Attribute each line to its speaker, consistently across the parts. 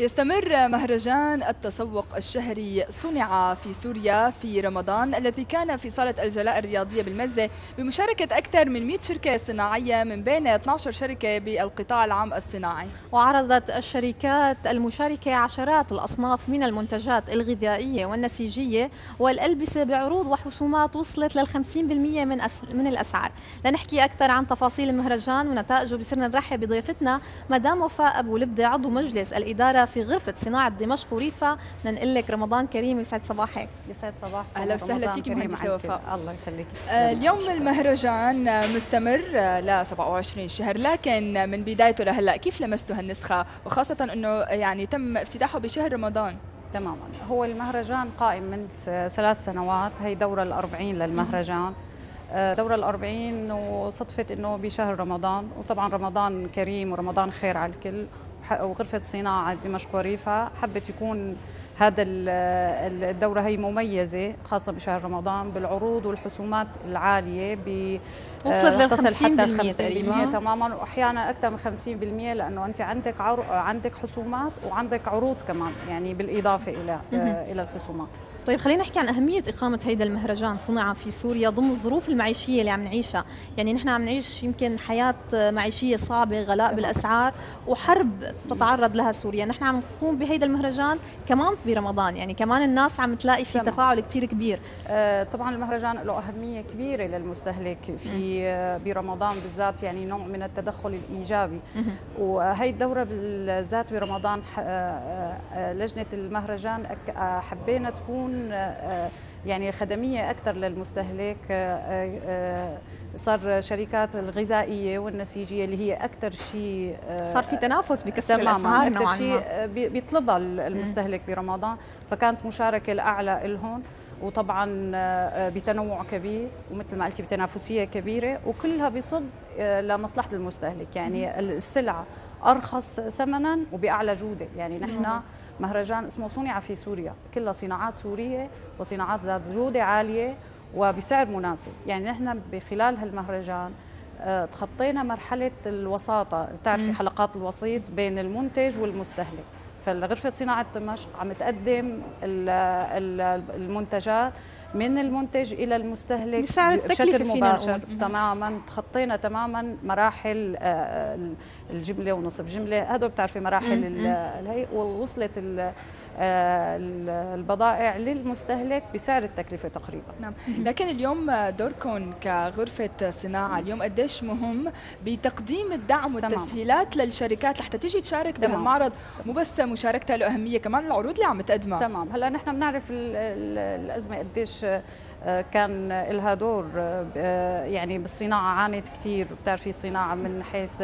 Speaker 1: يستمر مهرجان التسوق الشهري صنع في سوريا في رمضان الذي كان في صالة الجلاء الرياضية بالمزة بمشاركة أكثر من 100 شركة صناعية من بين 12 شركة بالقطاع العام الصناعي.
Speaker 2: وعرضت الشركات المشاركة عشرات الأصناف من المنتجات الغذائية والنسيجية والألبسة بعروض وخصومات وصلت لل 50% من من الأسعار. لنحكي أكثر عن تفاصيل المهرجان ونتائجه بصرنا نرحب بضيفتنا مدام وفاء أبو لبدة عضو مجلس الإدارة في غرفة صناعة دمشق وريفا ننقل لك رمضان كريم يسعد صباحك.
Speaker 3: يسعد صباحك
Speaker 1: أهلا وسهلا فيك مهندسة وفاء.
Speaker 3: الله يخليك.
Speaker 1: آه اليوم المهرجان مستمر ل 27 شهر لكن من بدايته لهلأ كيف لمستوا هالنسخه وخاصة إنه يعني تم افتتاحه بشهر رمضان.
Speaker 3: تماما. هو المهرجان قائم من ثلاث سنوات. هي دورة الأربعين للمهرجان. دورة الأربعين وصدفة أنه بشهر رمضان. وطبعا رمضان كريم ورمضان خير على الكل. وغرفة صناعة دمشق وريفا حبت يكون هذا الدورة هي مميزة خاصة بشهر رمضان بالعروض والحسومات العالية ب
Speaker 2: وصلت لل 50%
Speaker 3: حتى 50%
Speaker 2: تقريبا.
Speaker 3: تماما. واحيانا أكثر من 50% لأنه أنت عندك عر... عندك حسومات وعندك عروض كمان يعني بالإضافة إلى إلى الحسومات.
Speaker 2: طيب خلينا نحكي عن أهمية إقامة هيدا المهرجان صنع في سوريا ضمن الظروف المعيشية اللي عم نعيشها. يعني نحن عم نعيش يمكن حياة معيشية صعبة غلاء بالأسعار وحرب تتعرض لها سوريا. نحن عم نقوم بهيدا المهرجان كمان برمضان يعني كمان الناس عم تلاقي في تفاعل كتير كبير.
Speaker 3: آه طبعا المهرجان له أهمية كبيرة للمستهلك في آه برمضان بالذات يعني نوع من التدخل الإيجابي. وهي الدورة بالذات برمضان آه لجنة المهرجان حبينا تكون يعني خدمية أكثر للمستهلك صار شركات الغذائية والنسيجية اللي هي أكثر شيء
Speaker 2: صار في تنافس بكسر الأسعار
Speaker 3: أكثر شيء بيطلبها المستهلك برمضان. فكانت مشاركة الأعلى لهم وطبعا بتنوع كبير. ومثل ما قلتي بتنافسية كبيرة. وكلها بصب لمصلحة المستهلك. يعني السلعه أرخص ثمنا وبأعلى جودة. يعني نحن مهرجان اسمه صنع في سوريا. كلها صناعات سورية وصناعات ذات جودة عالية وبسعر مناسب. يعني نحن بخلال هالمهرجان تخطينا مرحلة الوساطة. بتعرفي حلقات الوسيط بين المنتج والمستهلك. فالغرفة صناعة دمشق عم تقدم المنتجات. من المنتج إلى المستهلك
Speaker 2: بسعر
Speaker 3: بشكل مباشر. تماما. تخطينا تماما مراحل الجملة ونصف جملة. هدول بتعرفي مراحل هي ووصلت البضائع للمستهلك بسعر التكلفة تقريبا.
Speaker 1: نعم. لكن اليوم دوركم كغرفة صناعة اليوم قديش مهم بتقديم الدعم والتسهيلات تمام. للشركات لحتى تيجي تشارك بهالمعرض مو بس مشاركتها له أهمية كمان العروض اللي عم تقدمها.
Speaker 3: تمام. هلأ نحن بنعرف الأزمة قديش كان لها دور يعني بالصناعة عانت كثير بتعرفي الصناعة من حيث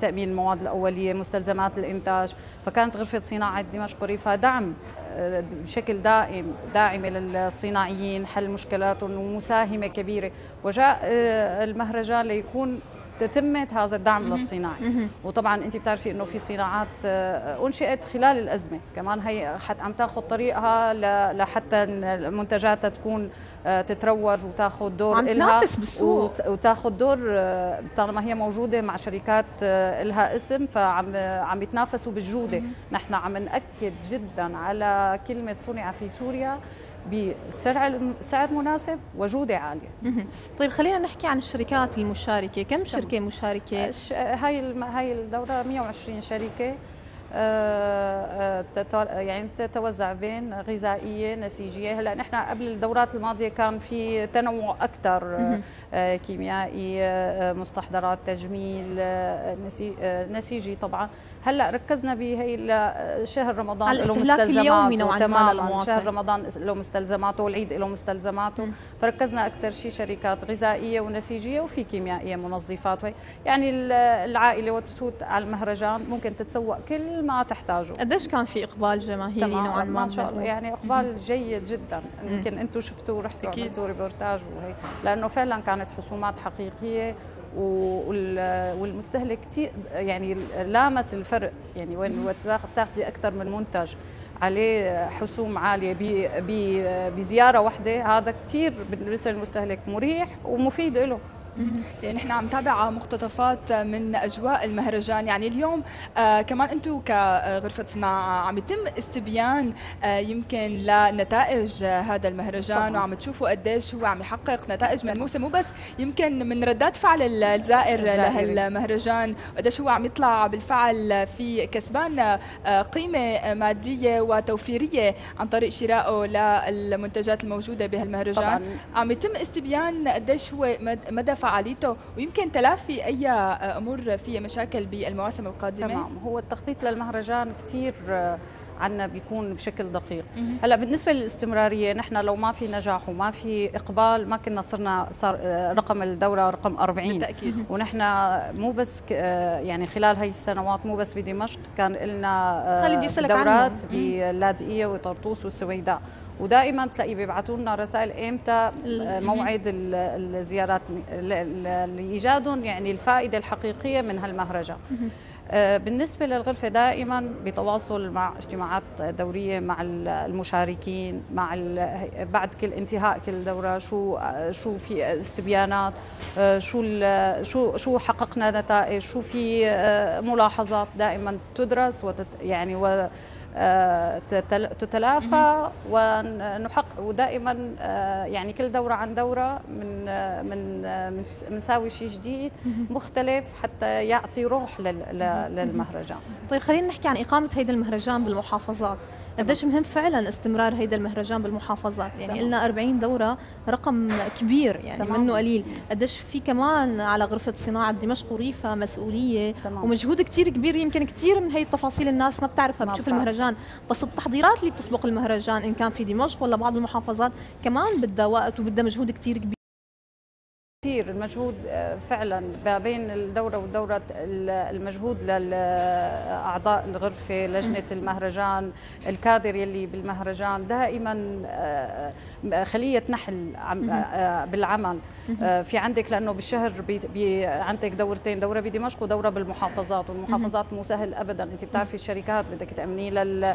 Speaker 3: تأمين المواد الأولية مستلزمات الإنتاج. فكانت غرفة صناعة دمشق وريفها دعم بشكل دائم داعمة للصناعيين حل مشكلاتهم ومساهمة كبيرة. وجاء المهرجان ليكون تتمة هذا الدعم للصناعي وطبعا أنت بتعرفي إنه في صناعات أنشئت خلال الأزمة. كمان هي عم تاخذ طريقها لحتى منتجاتها تكون تتروج وتاخذ دور
Speaker 2: عم تنافس بالسوق.
Speaker 3: وتاخذ دور طالما هي موجودة مع شركات لها اسم فعم عم يتنافسوا بالجودة. نحن عم نأكد جدا على كلمة صنع في سوريا. بسعر سعر مناسب وجودة عالية.
Speaker 2: طيب خلينا نحكي عن الشركات المشاركة، كم شركة مشاركة؟
Speaker 3: هاي هاي الدورة 120 شركة. يعني تتوزع بين غذائية نسيجية. هلا نحن قبل الدورات الماضية كان في تنوع أكثر كيميائي مستحضرات تجميل نسيجي طبعا. هلأ ركزنا بهي شهر رمضان
Speaker 2: على الاستهلاك اليومي نوعا
Speaker 3: تماما شهر رمضان له مستلزماته والعيد له مستلزماته. م. فركزنا أكثر شيء شركات غذائية ونسيجية وفي كيميائية منظفات وهي. يعني العائلة وتفوت على المهرجان ممكن تتسوق كل ما تحتاجه.
Speaker 2: قديش كان في إقبال جماهيري نوعا ما
Speaker 3: ما شاء الله؟ يعني إقبال جيد جدا. يمكن أنتم شفتوا ورحتوا عملتوا ريبورتاج وهي. لأنه فعلا كانت حسومات حقيقية والمستهلك كثير يعني لامس الفرق يعني وين بتاخذي أكثر من منتج عليه حسوم عالية بزيارة واحدة هذا كثير بالنسبة للمستهلك مريح ومفيد له
Speaker 1: يعني نحن عم نتابع مقتطفات من أجواء المهرجان. يعني اليوم آه كمان أنتم كغرفة صناعة عم يتم استبيان آه يمكن لنتائج هذا المهرجان طبعا. وعم تشوفوا قديش هو عم يحقق نتائج ملموسه مو بس يمكن من ردات فعل الزائر لهالمهرجان وقديش هو عم يطلع بالفعل في كسبان آه قيمة مادية وتوفيرية عن طريق شرائه للمنتجات الموجودة بهالمهرجان. طبعا. عم يتم استبيان قديش هو مدى فعاليته ويمكن تلافي أي أمور في مشاكل بالمواسم القادمة؟
Speaker 3: تمام. هو التخطيط للمهرجان كثير عنا بيكون بشكل دقيق. هلا بالنسبة للاستمرارية نحن لو ما في نجاح وما في إقبال ما كنا صرنا صار رقم الدورة رقم 40
Speaker 1: بالتأكيد.
Speaker 3: ونحن مو بس يعني خلال هي السنوات مو بس بدمشق كان لنا دورات باللاذقيه وطرطوس والسويداء. ودائما تلاقي بيبعثوا لنا رسائل إمتى موعد الزيارات لايجادهم يعني الفائدة الحقيقية من هالمهرجان. آه، بالنسبة للغرفة دائما بتواصل مع اجتماعات دورية مع المشاركين مع بعد كل انتهاء كل دورة شو شو في استبيانات آه، شو شو شو حققنا نتائج شو في آه، ملاحظات دائما تدرس وتت يعني و تتلافى ونحقق ودائما آه، يعني كل دورة عن دورة من آه، من بنساوي آه، شيء جديد مختلف حتى يعطي روح للمهرجان.
Speaker 2: طيب خلينا نحكي عن إقامة هيدا المهرجان بالمحافظات. قديش مهم فعلا استمرار هيدا المهرجان بالمحافظات؟ يعني لنا 40 دورة رقم كبير يعني تمام. منه قليل. قديش في كمان على غرفة صناعة دمشق وريفه مسؤولية؟ تمام. ومجهود كثير كبير يمكن كثير من هي التفاصيل الناس ما بتعرفها. بتشوف المهرجان. بس التحضيرات اللي بتسبق المهرجان إن كان في دمشق ولا بعض المحافظات كمان بدها وقت وبدها مجهود كثير كبير.
Speaker 3: كثير المجهود آه، فعلا ما بين الدورة والدورة المجهود لاعضاء الغرفة لجنة المهرجان الكادر يلي بالمهرجان دائما آه، آه، خلية نحل بالعمل. في عندك لأنه بالشهر بي بي عندك دورتين دورة بدمشق ودورة بالمحافظات والمحافظات مو سهل ابدا. أنت بتعرفي الشركات بدك تأمني لل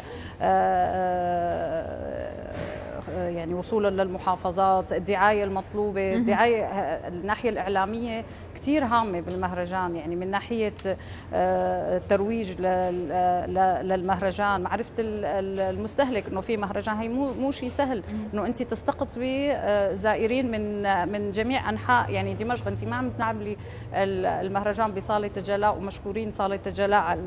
Speaker 3: يعني وصولا للمحافظات الدعاية المطلوبة الدعاية الناحية الإعلامية. كثير هامة بالمهرجان يعني من ناحية آه، الترويج للمهرجان. معرفه المستهلك إنه في مهرجان هي مو مو شيء سهل إنه أنت تستقطبي آه، زائرين من من جميع أنحاء يعني دمشق. أنت ما عم تلعبي المهرجان بصالة الجلاء ومشكورين صالة الجلاء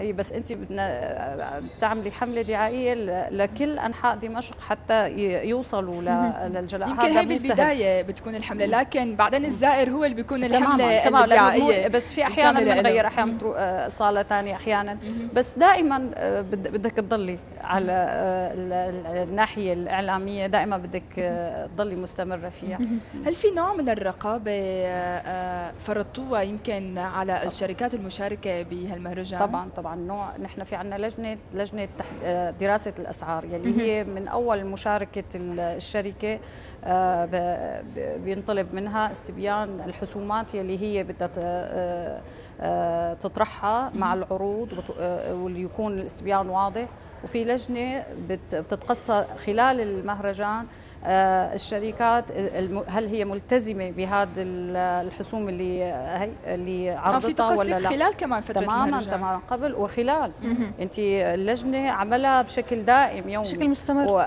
Speaker 3: هي بس أنت بدنا بتعملي حملة دعائية لكل أنحاء دمشق حتى يوصلوا للجلاء.
Speaker 1: يمكن هي بالبداية بتكون الحملة لكن بعدين الزائر هو اللي بيكون الحمله تمام الدعائية.
Speaker 3: بس في أحيانا بنغير أحيانا آه، صالة ثانية أحيانا. بس دائما آه، بدك تضلي على آه، الناحية الإعلامية دائما بدك تضلي مستمرة فيها.
Speaker 1: هل في نوع من الرقابة فرضتوها يمكن على الشركات المشاركة بهالمهرجان؟
Speaker 3: طبعا طبعا. نوع نحن في عندنا لجنة لجنة دراسة الأسعار يلي هي من أول مشاركة الشركة بينطلب منها استبيان الحسومات يلي هي بدها آه، آه، تطرحها مع العروض واللي يكون الاستبيان واضح. وفي لجنة بتتقصى خلال المهرجان آه، الشركات هل هي ملتزمة بهذا الحسوم اللي هي اللي عرضتها ولا لا؟
Speaker 1: خلال كمان فترة
Speaker 3: تماما تماما قبل وخلال. انت اللجنة عملها بشكل دائم يومي
Speaker 2: بشكل مستمر.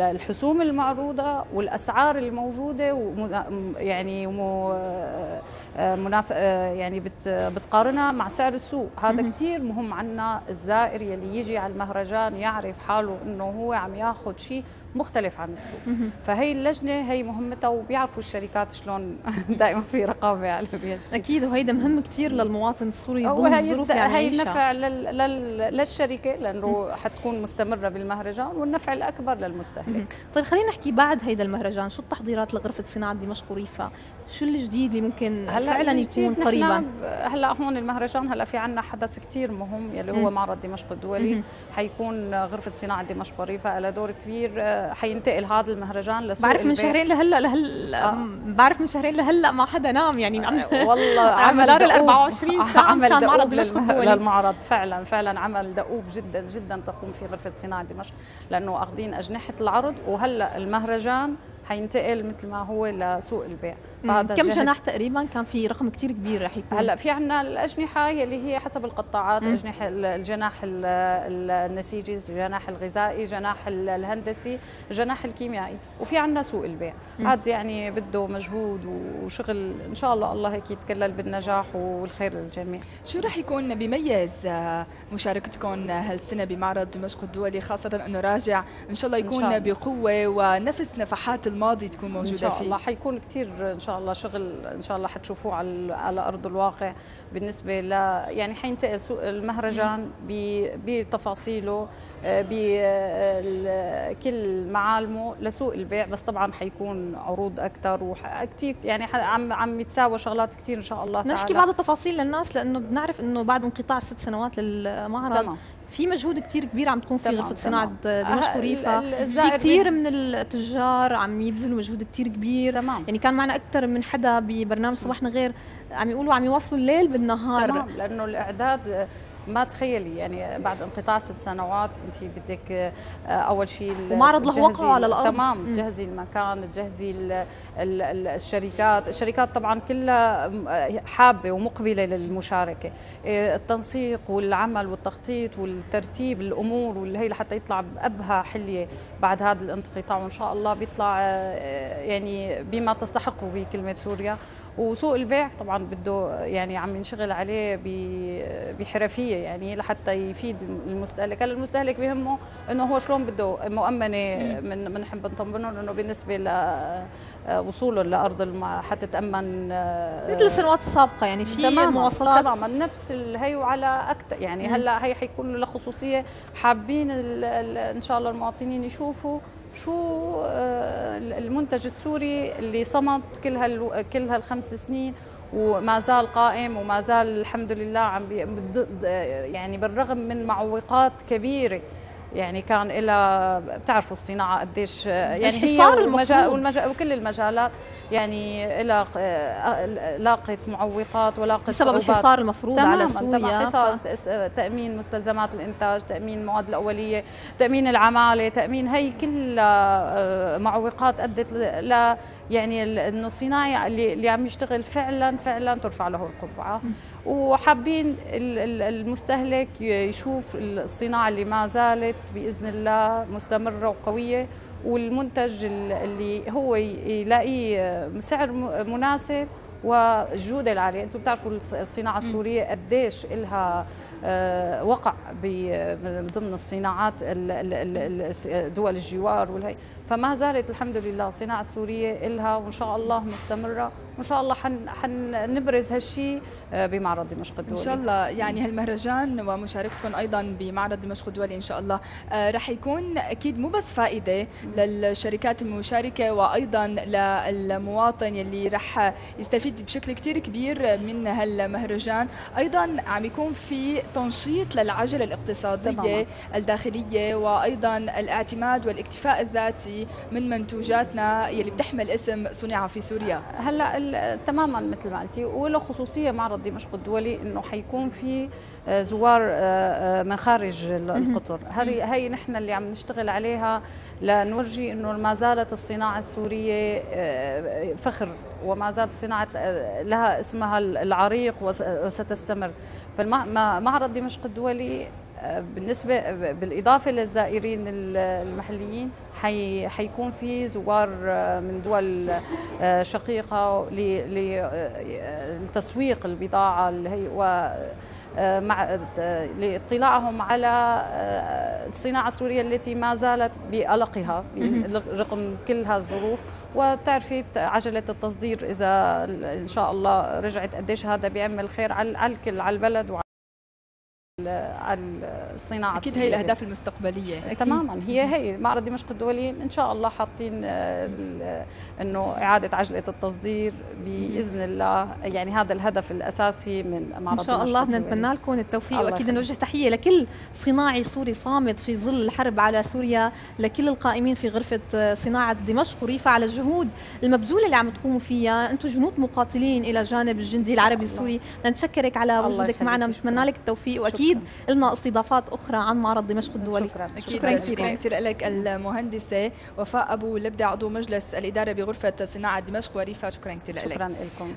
Speaker 3: الحسوم المعروضة والأسعار الموجودة يعني مناف... يعني بت... بتقارنها مع سعر السوق. هذا كثير مهم عنا. الزائر يلي يجي على المهرجان يعرف حاله إنه هو عم ياخذ شيء مختلف عن السوق. فهي اللجنة هي مهمتها وبيعرفوا الشركات شلون دائما في رقابة على
Speaker 2: أكيد وهيدا مهم كثير للمواطن السوري ضمن الظروف
Speaker 3: اللي هي لل... لل... للشركة لأنه حتكون مستمرة بالمهرجان والنفع الأكبر للمستهلك.
Speaker 2: طيب خلينا نحكي بعد هيدا المهرجان شو التحضيرات لغرفة صناعة دمشق وريفا؟ شو الجديد اللي ممكن هلا فعلا يكون قريبا.
Speaker 3: هلا هون المهرجان هلا في عنا حدث كثير مهم يلي هو معرض دمشق الدولي. حيكون غرفة صناعة دمشق وريفا لها دور كبير. حينتقل هذا المهرجان لسوق
Speaker 2: بعرف من شهرين لهلا لهلا آه. بعرف من شهرين لهلا ما حدا نام يعني
Speaker 3: آه والله عمل ال 24 ساعة عمل معرض للمعرض. فعلا فعلا عمل دؤوب جدا جدا تقوم فيه غرفة صناعة دمشق لأنه أخذين أجنحة العرض. وهلا المهرجان حينتقل مثل ما هو لسوق البيع.
Speaker 2: كم جناح تقريبا؟ كان في رقم كثير كبير رح يكون.
Speaker 3: هلأ في عندنا الأجنحة يلي هي حسب القطاعات مم. أجنحة الجناح النسيجي الجناح الغذائي جناح الهندسي جناح الكيميائي. وفي عندنا سوق البيع. هذا يعني بده مجهود وشغل. إن شاء الله الله هيك يتكلل بالنجاح والخير للجميع.
Speaker 1: شو رح يكون بيميز مشاركتكم هالسنة بمعرض دمشق الدولي خاصة إنه راجع. إن شاء الله يكون الله. بقوة ونفس نفحات الماضي تكون موجودة فيه
Speaker 3: إن شاء الله. حيكون كثير إن شاء الله شغل إن شاء الله حتشوفوه على على أرض الواقع. بالنسبة ل يعني حينتقل سوق المهرجان بتفاصيله. بكل معالمه لسوق البيع بس طبعا حيكون عروض أكثر وكثير يعني عم عم يتساوى شغلات كثير إن شاء الله
Speaker 2: تعالى نحكي بعض التفاصيل للناس لأنه بنعرف إنه بعد انقطاع ست سنوات للمعرض تمام. في مجهود كتير كبير عم تكون في غرفة صناعة دمشق وريفا. في كثير من التجار عم يبذلوا مجهود كتير كبير.
Speaker 3: تمام.
Speaker 2: يعني كان معنا أكثر من حدا ببرنامج صباحنا غير عم يقولوا عم يواصلوا الليل بالنهار.
Speaker 3: تمام لأنه الإعداد ما تخيلي يعني بعد انقطاع ست سنوات انت بدك آه، أول شيء
Speaker 2: ومعرض له وقعه على الأرض.
Speaker 3: تمام تجهزي المكان تجهزي الشركات. الشركات طبعا كلها حابة ومقبلة للمشاركة. آه، التنسيق والعمل والتخطيط والترتيب الأمور واللي هي لحتى يطلع بأبهى حلية بعد هذا الانقطاع وإن شاء الله بيطلع آه، يعني بما تستحقه بكلمة سوريا. وسوق البيع طبعا بده يعني عم ينشغل عليه بحرفية يعني لحتى يفيد المستهلك. هلأ المستهلك بهمه إنه هو شلون بده مؤمنة من بنحب نطمنهم إنه بالنسبة لوصوله لأرض. حتى تأمن
Speaker 2: آه، مثل السنوات السابقة يعني في تماما مواصلات.
Speaker 3: تماما. نفس هي وعلى أكثر يعني هلأ هي حيكون له خصوصيه حابين إن شاء الله المواطنين يشوفوا شو آه، المنتج السوري اللي صمد كل هال كل هالخمس سنين وما زال قائم وما زال الحمد لله عم يعني بالرغم من معوقات كبيرة. يعني كان إلى بتعرفوا الصناعة قديش يعني هي والمجال والمجال وكل المجالات يعني إلى لاقت معوقات ولاقت
Speaker 2: بسبب الحصار المفروض على سوريا
Speaker 3: حصار تأمين مستلزمات الإنتاج تأمين المواد الأولية تأمين العمالة تأمين هي كلها آه، معوقات أدت ل يعني إنه الصناعي اللي, اللي عم يشتغل فعلا فعلا ترفع له القبعة. وحابين المستهلك يشوف الصناعة اللي ما زالت بإذن الله مستمرة وقوية والمنتج اللي هو يلاقيه سعر مناسب والجوده العالية. أنتم بتعرفوا الصناعة السورية قديش لها آه، وقع ضمن الصناعات دول الجوار والهي. فما زالت الحمد لله الصناعه السورية لها وإن شاء الله مستمرة. وإن شاء الله حن حنبرز هالشيء آه، بمعرض دمشق الدولي.
Speaker 1: إن شاء الله. يعني هالمهرجان ومشاركتكم أيضا بمعرض دمشق الدولي إن شاء الله. آه، رح يكون أكيد مو بس فائدة للشركات المشاركة وأيضا للمواطن يلي رح يستفيد بشكل كثير كبير من هالمهرجان. أيضا عم يكون في تنشيط للعجلة الاقتصادية طبعا. الداخلية وأيضا الاعتماد والاكتفاء الذاتي من منتوجاتنا يلي بتحمل اسم صنع في سوريا.
Speaker 3: هلا تماما مثل ما قلتي وله خصوصية معرض دمشق الدولي إنه حيكون في آه، زوار آه، آه، من خارج القطر. هذه هي نحن اللي عم نشتغل عليها لنورجي إنه ما زالت الصناعة السورية فخر وما زالت صناعة لها اسمها العريق وستستمر. فمعرض دمشق الدولي بالنسبة بالإضافة للزائرين المحليين حي حيكون في زوار من دول شقيقة لتسويق البضاعة اللي هي و مع لاطلاعهم على الصناعة السورية التي ما زالت بألقها رغم كل هالظروف وبتعرفي عجلة التصدير إذا إن شاء الله رجعت قديش هذا بيعمل خير على الكل على البلد وعلى على الصناعة
Speaker 1: أكيد هي الأهداف المستقبلية.
Speaker 3: أكيد. تماما هي هي معرض دمشق الدولي إن شاء الله حاطين آه، إنه إعادة عجلة التصدير بإذن الله. يعني هذا الهدف الأساسي من معرض
Speaker 2: إن شاء الله بنتمنى لكم التوفيق وأكيد نوجه تحية لكل صناعي سوري صامد في ظل الحرب على سوريا لكل القائمين في غرفة آه، صناعة دمشق وريفا على الجهود المبذولة اللي عم تقوموا فيها. أنتم جنود مقاتلين إلى جانب الجندي العربي السوري. نتشكرك على وجودك معنا. بنتمنى لك التوفيق وأكيد أكيد لنا استضافات أخرى عن معرض دمشق الدولي.
Speaker 3: شكرا.
Speaker 1: أكيد.
Speaker 2: شكراً
Speaker 1: شكرا
Speaker 2: كثير.
Speaker 1: كثير لك المهندسة وفاء أبو لبدة عضو مجلس الإدارة بغرفة صناعة دمشق وريفا شكرا كثير لك.
Speaker 3: شكرا لكم.